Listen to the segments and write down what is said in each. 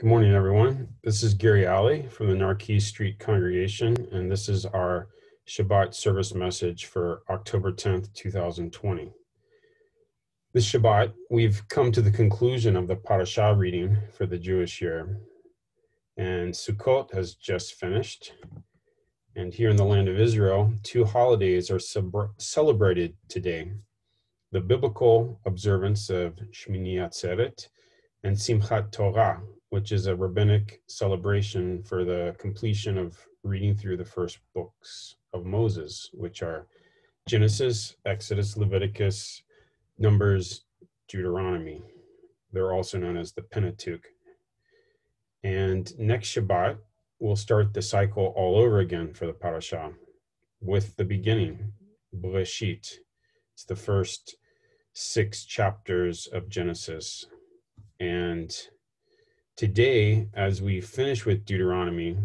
Good morning, everyone. This is Gary Alley from the Narkis Street Congregation, and this is our Shabbat service message for October 10th, 2020. This Shabbat, we've come to the conclusion of the Parashah reading for the Jewish year, and Sukkot has just finished. And here in the land of Israel, two holidays are celebrated today the biblical observance of Shmini Atzeret and Simchat Torah, which is a rabbinic celebration for the completion of reading through the first books of Moses, which are Genesis, Exodus, Leviticus, Numbers, Deuteronomy. They're also known as the Pentateuch. And next Shabbat, we'll start the cycle all over again for the parasha with the beginning, Breshit. It's the first six chapters of Genesis. And today, as we finish with Deuteronomy,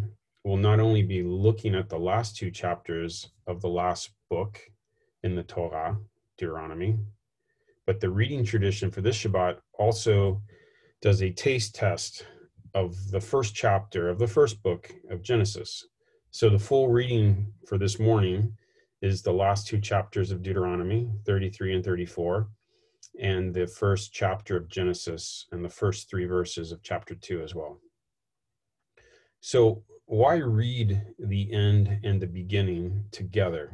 we'll not only be looking at the last two chapters of the last book in the Torah, Deuteronomy, but the reading tradition for this Shabbat also does a taste test of the first chapter of the first book of Genesis. So the full reading for this morning is the last two chapters of Deuteronomy, 33 and 34, and the first chapter of Genesis and the first three verses of chapter two as well. So, why read the end and the beginning together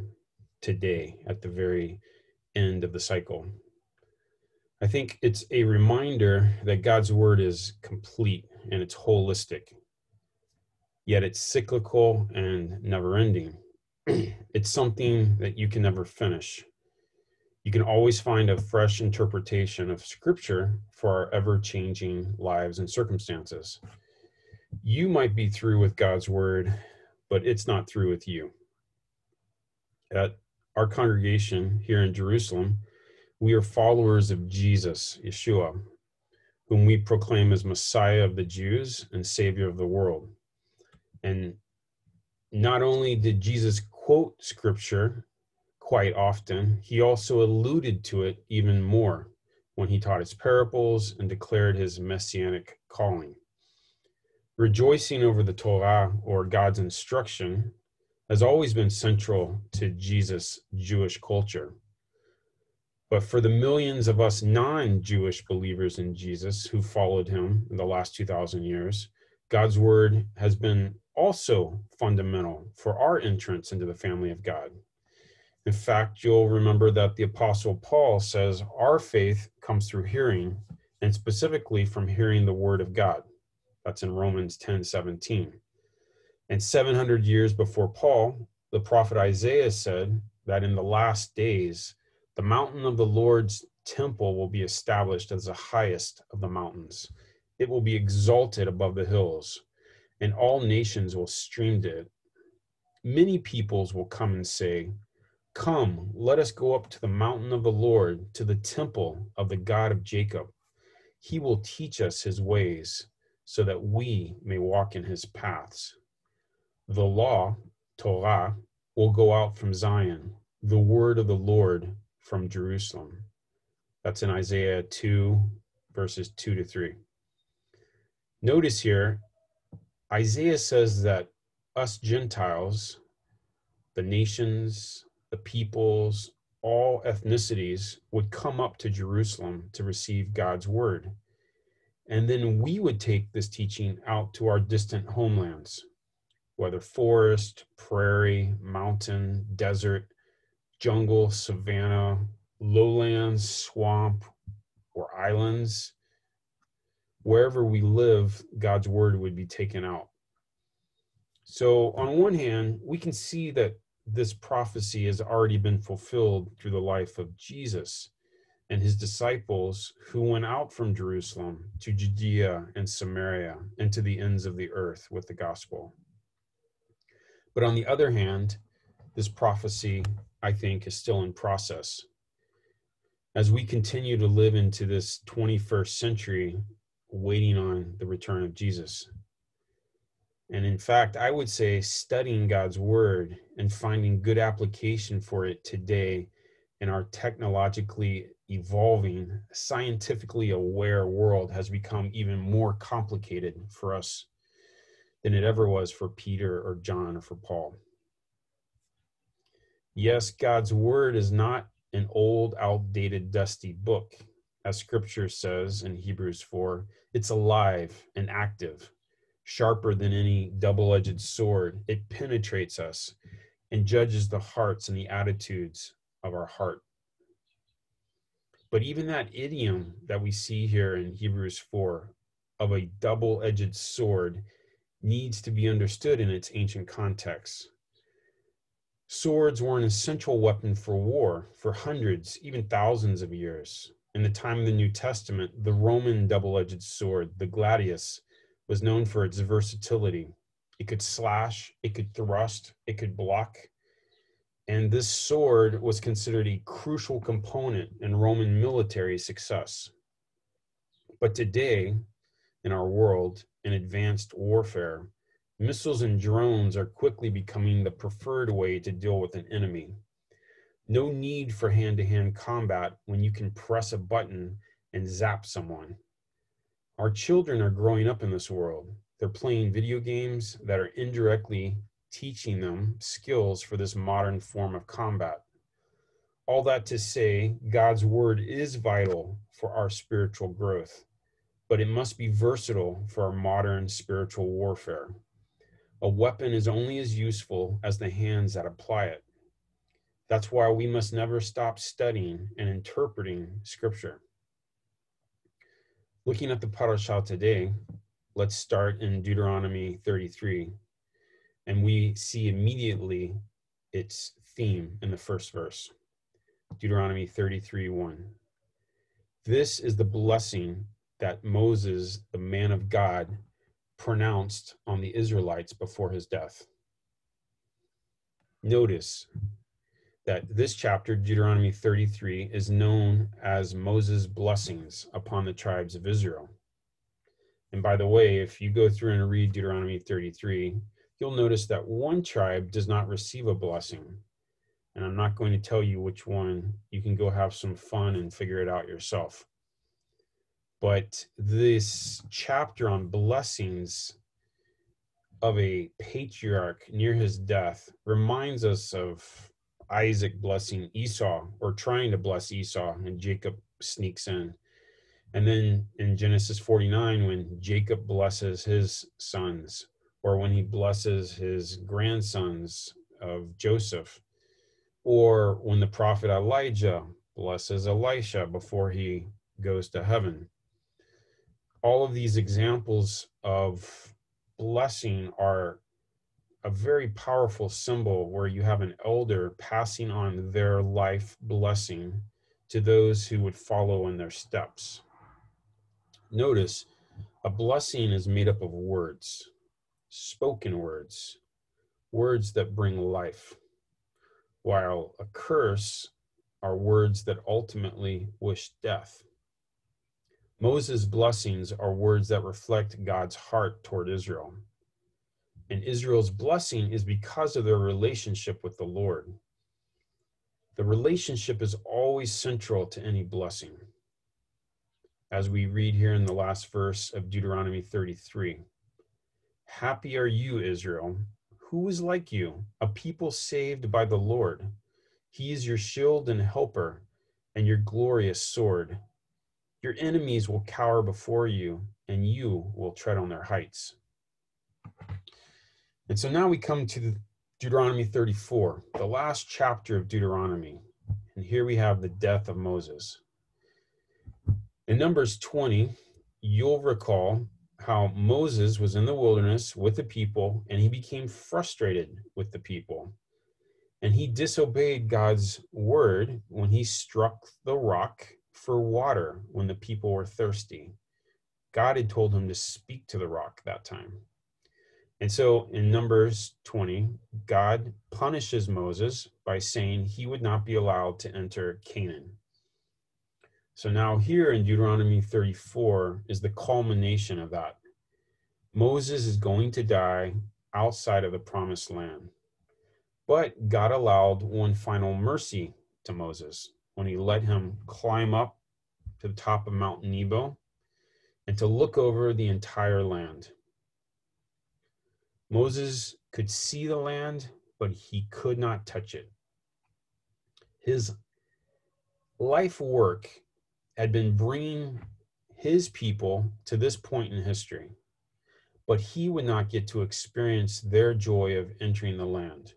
today at the very end of the cycle? I think it's a reminder that God's word is complete and it's holistic, yet it's cyclical and never ending. it's something that you can never finish you can always find a fresh interpretation of scripture for our ever changing lives and circumstances. You might be through with God's word, but it's not through with you. At our congregation here in Jerusalem, we are followers of Jesus, Yeshua, whom we proclaim as Messiah of the Jews and Savior of the world. And not only did Jesus quote scripture quite often, he also alluded to it even more when he taught his parables and declared his messianic calling. Rejoicing over the Torah or God's instruction has always been central to Jesus' Jewish culture. But for the millions of us non Jewish believers in Jesus who followed him in the last 2,000 years, God's word has been also fundamental for our entrance into the family of God. In fact, you'll remember that the Apostle Paul says our faith comes through hearing, and specifically from hearing the Word of God. That's in Romans 10 17. And 700 years before Paul, the prophet Isaiah said that in the last days, the mountain of the Lord's temple will be established as the highest of the mountains. It will be exalted above the hills, and all nations will stream to it. Many peoples will come and say, Come, let us go up to the mountain of the Lord, to the temple of the God of Jacob. He will teach us his ways, so that we may walk in his paths. The law, Torah, will go out from Zion, the word of the Lord from Jerusalem. That's in Isaiah 2, verses 2 to 3. Notice here, Isaiah says that us Gentiles, the nations, the peoples, all ethnicities would come up to Jerusalem to receive God's word. And then we would take this teaching out to our distant homelands, whether forest, prairie, mountain, desert, jungle, savanna, lowlands, swamp, or islands. Wherever we live, God's word would be taken out. So, on one hand, we can see that this prophecy has already been fulfilled through the life of Jesus and his disciples who went out from Jerusalem to Judea and Samaria and to the ends of the earth with the gospel. But on the other hand, this prophecy, I think, is still in process. As we continue to live into this 21st century, waiting on the return of Jesus. And in fact, I would say studying God's word and finding good application for it today in our technologically evolving, scientifically aware world has become even more complicated for us than it ever was for Peter or John or for Paul. Yes, God's word is not an old, outdated, dusty book. As scripture says in Hebrews 4, it's alive and active, sharper than any double edged sword. It penetrates us and judges the hearts and the attitudes of our heart. But even that idiom that we see here in Hebrews 4 of a double edged sword needs to be understood in its ancient context. Swords were an essential weapon for war for hundreds, even thousands of years. In the time of the New Testament, the Roman double edged sword, the gladius, was known for its versatility. It could slash, it could thrust, it could block. And this sword was considered a crucial component in Roman military success. But today, in our world, in advanced warfare, missiles and drones are quickly becoming the preferred way to deal with an enemy. No need for hand to hand combat when you can press a button and zap someone. Our children are growing up in this world. They're playing video games that are indirectly teaching them skills for this modern form of combat. All that to say, God's word is vital for our spiritual growth, but it must be versatile for our modern spiritual warfare. A weapon is only as useful as the hands that apply it. That's why we must never stop studying and interpreting Scripture. Looking at the parashah today, let's start in Deuteronomy 33, and we see immediately its theme in the first verse. Deuteronomy 33 1. This is the blessing that Moses, the man of God, pronounced on the Israelites before his death. Notice that this chapter, Deuteronomy 33, is known as Moses' blessings upon the tribes of Israel. And by the way, if you go through and read Deuteronomy 33, you'll notice that one tribe does not receive a blessing. And I'm not going to tell you which one. You can go have some fun and figure it out yourself. But this chapter on blessings of a patriarch near his death reminds us of Isaac blessing Esau or trying to bless Esau, and Jacob sneaks in. And then in Genesis 49, when Jacob blesses his sons, or when he blesses his grandsons of Joseph, or when the prophet Elijah blesses Elisha before he goes to heaven all of these examples of blessing are a very powerful symbol where you have an elder passing on their life blessing to those who would follow in their steps. Notice a blessing is made up of words, spoken words, words that bring life, while a curse are words that ultimately wish death. Moses' blessings are words that reflect God's heart toward Israel. And Israel's blessing is because of their relationship with the Lord. The relationship is always central to any blessing. As we read here in the last verse of Deuteronomy 33 Happy are you, Israel. Who is like you, a people saved by the Lord? He is your shield and helper, and your glorious sword. Your enemies will cower before you, and you will tread on their heights. And so now we come to Deuteronomy 34, the last chapter of Deuteronomy. And here we have the death of Moses. In Numbers 20, you'll recall how Moses was in the wilderness with the people and he became frustrated with the people. And he disobeyed God's word when he struck the rock for water when the people were thirsty. God had told him to speak to the rock that time. And so in Numbers 20, God punishes Moses by saying he would not be allowed to enter Canaan. So now, here in Deuteronomy 34 is the culmination of that. Moses is going to die outside of the promised land. But God allowed one final mercy to Moses when he let him climb up to the top of Mount Nebo and to look over the entire land. Moses could see the land, but he could not touch it. His life work had been bringing his people to this point in history, but he would not get to experience their joy of entering the land.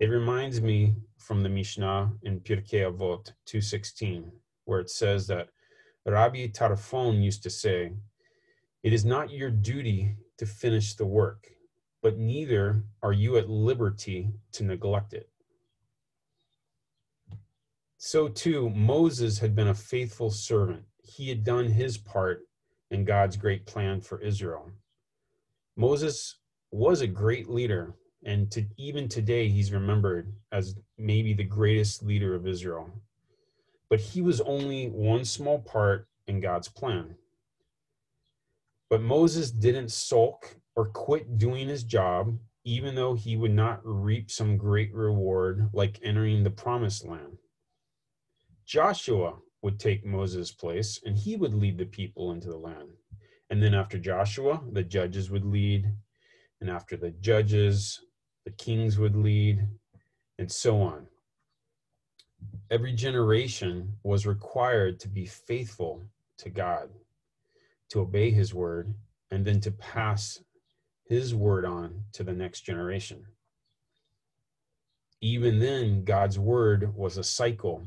It reminds me from the Mishnah in Pirkei Avot 2.16, where it says that Rabbi Tarfon used to say, It is not your duty to finish the work, but neither are you at liberty to neglect it. So too, Moses had been a faithful servant. He had done his part in God's great plan for Israel. Moses was a great leader, and to, even today, he's remembered as maybe the greatest leader of Israel. But he was only one small part in God's plan. But Moses didn't sulk or quit doing his job, even though he would not reap some great reward like entering the promised land. Joshua would take Moses' place and he would lead the people into the land. And then after Joshua, the judges would lead. And after the judges, the kings would lead, and so on. Every generation was required to be faithful to God, to obey his word, and then to pass his word on to the next generation. Even then, God's word was a cycle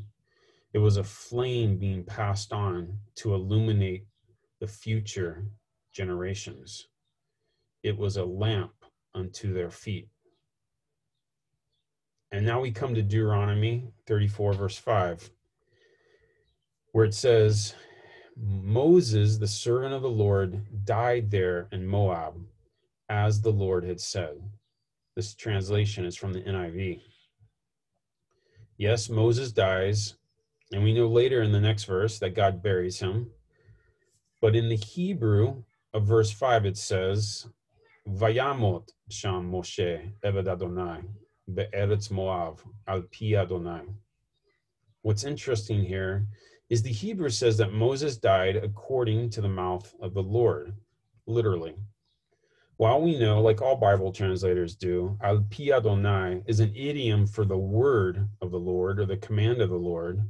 it was a flame being passed on to illuminate the future generations. It was a lamp unto their feet. And now we come to Deuteronomy 34, verse 5, where it says, Moses, the servant of the Lord, died there in Moab, as the Lord had said. This translation is from the NIV. Yes, Moses dies and we know later in the next verse that God buries him. But in the Hebrew of verse 5, it says, Vayamot Sham Moshe Eved Adonai Be'eretz Moav Al Pi Adonai. What's interesting here is the Hebrew says that Moses died according to the mouth of the Lord, literally. While we know, like all Bible translators do, Al Pi Adonai is an idiom for the word of the Lord or the command of the Lord,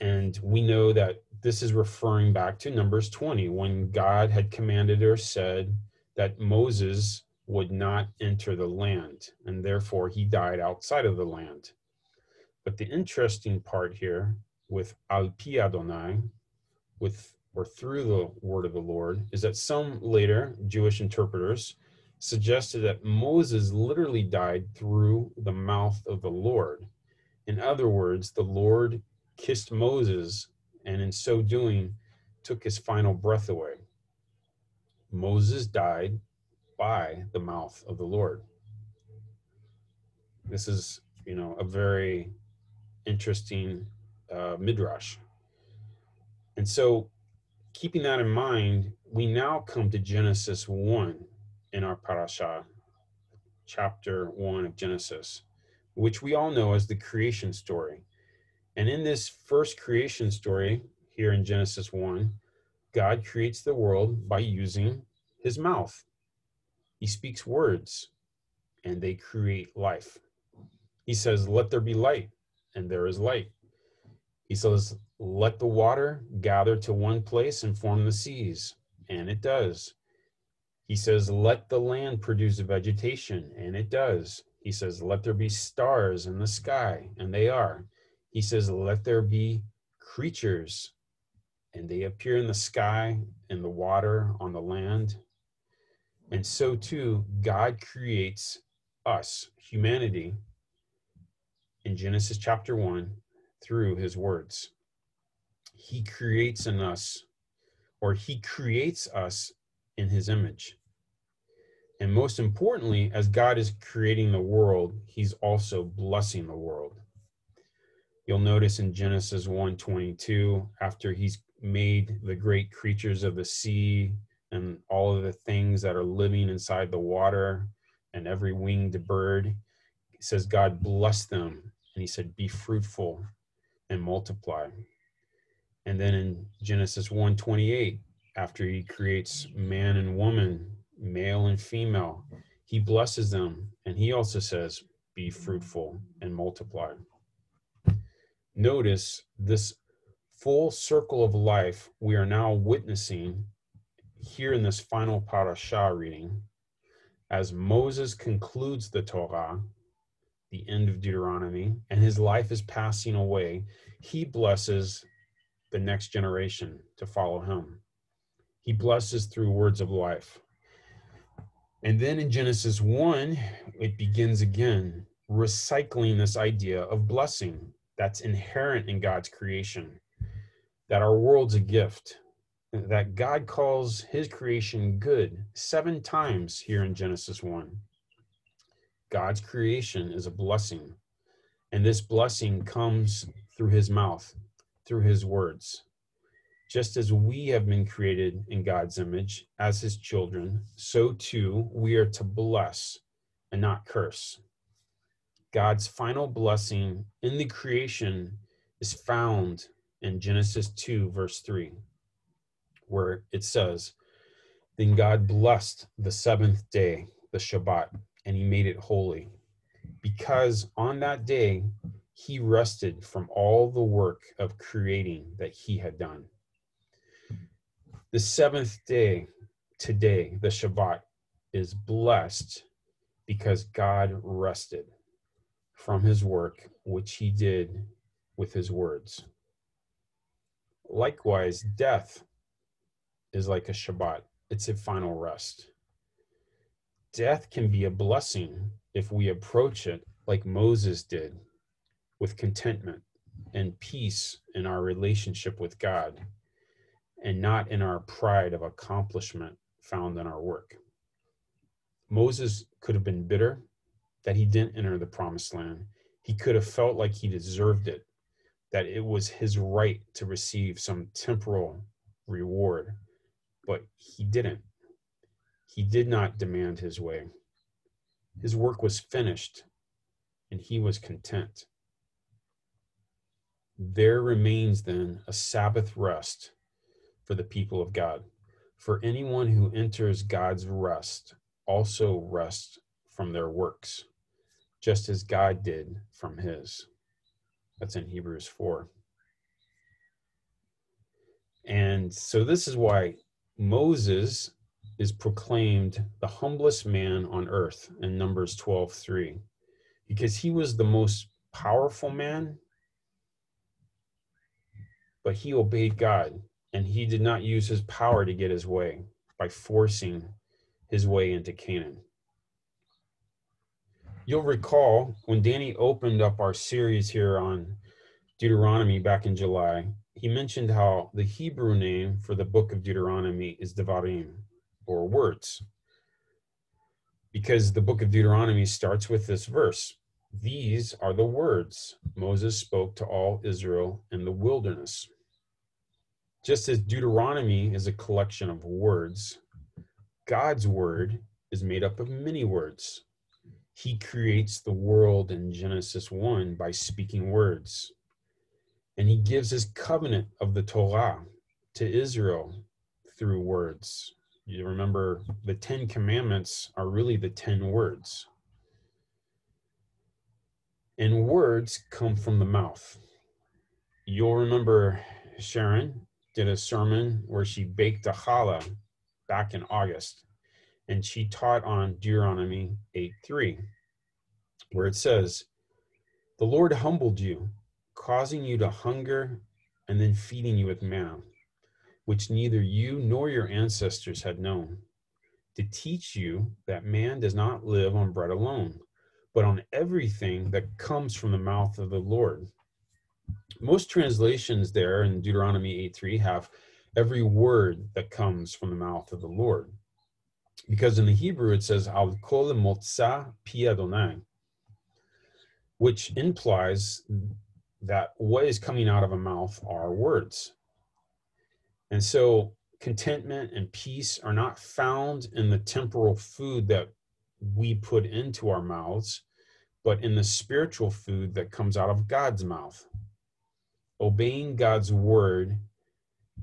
and we know that this is referring back to Numbers 20, when God had commanded or said that Moses would not enter the land, and therefore he died outside of the land. But the interesting part here with Al Pi Adonai, with or through the word of the Lord, is that some later Jewish interpreters suggested that Moses literally died through the mouth of the Lord. In other words, the Lord kissed Moses, and in so doing, took his final breath away. Moses died by the mouth of the Lord. This is, you know, a very interesting uh, midrash. And so, keeping that in mind, we now come to Genesis 1 in our parasha, chapter 1 of Genesis, which we all know as the creation story. And in this first creation story here in Genesis 1, God creates the world by using his mouth. He speaks words and they create life. He says, Let there be light, and there is light. He says, Let the water gather to one place and form the seas, and it does. He says, Let the land produce vegetation, and it does. He says, Let there be stars in the sky, and they are. He says, Let there be creatures, and they appear in the sky, in the water, on the land. And so too, God creates us, humanity, in Genesis chapter 1 through his words. He creates in us, or he creates us in his image. And most importantly, as God is creating the world, he's also blessing the world. You'll notice in Genesis 1:22, after he's made the great creatures of the sea and all of the things that are living inside the water and every winged bird, he says God blessed them and he said, Be fruitful and multiply. And then in Genesis 1:28, after he creates man and woman, male and female, he blesses them and he also says, Be fruitful and multiply. Notice this full circle of life we are now witnessing here in this final parashah reading as Moses concludes the Torah, the end of Deuteronomy, and his life is passing away, he blesses the next generation to follow him. He blesses through words of life. And then in Genesis 1, it begins again, recycling this idea of blessing that's inherent in God's creation, that our world's a gift, that God calls his creation good seven times here in Genesis 1. God's creation is a blessing, and this blessing comes through his mouth, through his words. Just as we have been created in God's image as his children, so too we are to bless and not curse. God's final blessing in the creation is found in Genesis 2, verse 3 where it says, Then God blessed the seventh day, the Shabbat, and he made it holy, because on that day he rested from all the work of creating that he had done. The seventh day, today, the Shabbat, is blessed because God rested from his work, which he did with his words. Likewise, death is like a Shabbat, it's a final rest. Death can be a blessing if we approach it like Moses did, with contentment and peace in our relationship with God, and not in our pride of accomplishment found in our work. Moses could have been bitter that he didn't enter the promised land. He could have felt like he deserved it, that it was his right to receive some temporal reward but he didn't. He did not demand his way. His work was finished, and he was content. There remains then a Sabbath rest for the people of God. For anyone who enters God's rest also rests from their works, just as God did from his. That's in Hebrews 4. And so this is why Moses is proclaimed the humblest man on earth in Numbers 12 3, because he was the most powerful man, but he obeyed God and he did not use his power to get his way by forcing his way into Canaan. You'll recall when Danny opened up our series here on Deuteronomy back in July, he mentioned how the Hebrew name for the book of Deuteronomy is Devarim, or words. Because the book of Deuteronomy starts with this verse These are the words Moses spoke to all Israel in the wilderness. Just as Deuteronomy is a collection of words, God's word is made up of many words. He creates the world in Genesis 1 by speaking words and he gives his covenant of the Torah to Israel through words. You remember the Ten Commandments are really the ten words. And words come from the mouth. You'll remember Sharon did a sermon where she baked a challah back in August, and she taught on Deuteronomy 8 3, where it says, The Lord humbled you causing you to hunger and then feeding you with manna, which neither you nor your ancestors had known, to teach you that man does not live on bread alone, but on everything that comes from the mouth of the Lord. Most translations there in Deuteronomy 8:3 have every word that comes from the mouth of the Lord. Because in the Hebrew it says al kol motza pi Adonai, which implies that what is coming out of a mouth are words. And so contentment and peace are not found in the temporal food that we put into our mouths, but in the spiritual food that comes out of God's mouth. Obeying God's word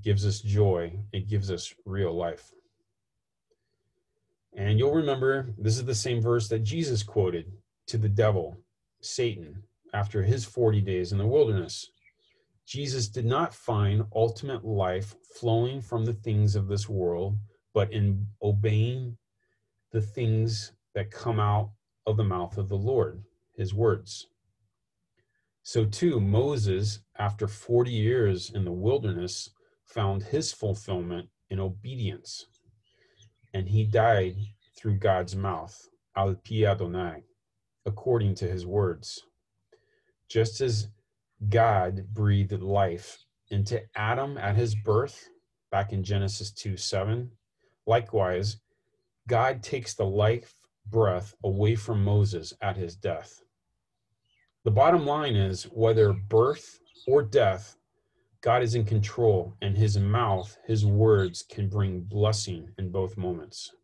gives us joy, it gives us real life. And you'll remember this is the same verse that Jesus quoted to the devil, Satan, after his 40 days in the wilderness. Jesus did not find ultimate life flowing from the things of this world, but in obeying the things that come out of the mouth of the Lord, his words. So, too, Moses, after 40 years in the wilderness, found his fulfillment in obedience. And he died through God's mouth, al pi Adonai, according to his words. Just as God breathed life into Adam at his birth, back in Genesis 2 7. Likewise, God takes the life breath away from Moses at his death. The bottom line is whether birth or death, God is in control, and his mouth, his words, can bring blessing in both moments.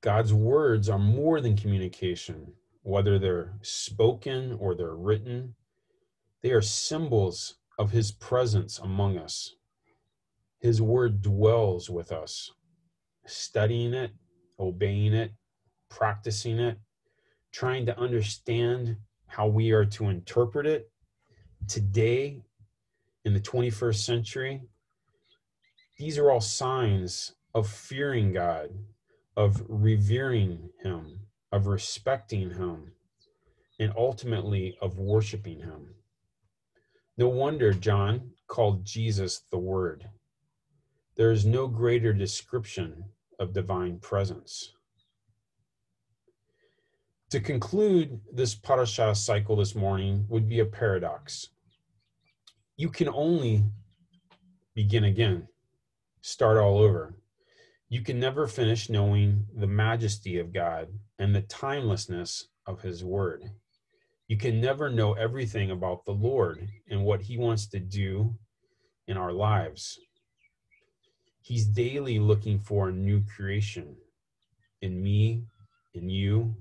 God's words are more than communication, whether they're spoken or they're written, they are symbols of his presence among us. His word dwells with us. Studying it, obeying it, practicing it, trying to understand how we are to interpret it today in the 21st century, these are all signs of fearing God, of revering Him, of respecting him, and ultimately of worshiping him. No wonder John called Jesus the Word. There is no greater description of divine presence. To conclude this parasha cycle this morning would be a paradox. You can only begin again, start all over. You can never finish knowing the majesty of God and the timelessness of His Word. You can never know everything about the Lord and what He wants to do in our lives. He's daily looking for a new creation in me, in you,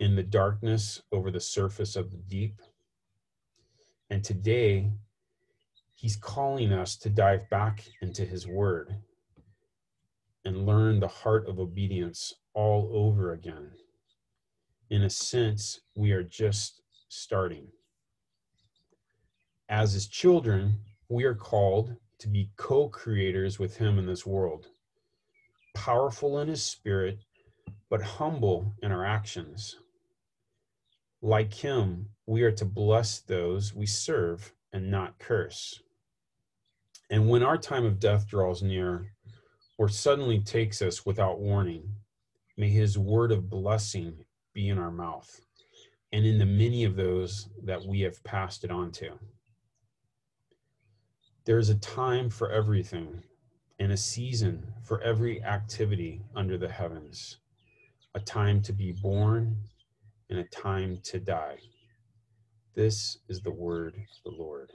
in the darkness over the surface of the deep. And today, He's calling us to dive back into His Word and learn the heart of obedience all over again. In a sense, we are just starting. As his children, we are called to be co creators with him in this world, powerful in his spirit, but humble in our actions. Like him, we are to bless those we serve and not curse. And when our time of death draws near, or suddenly takes us without warning, may his word of blessing be in our mouth and in the many of those that we have passed it on to. There is a time for everything and a season for every activity under the heavens, a time to be born and a time to die. This is the word of the Lord.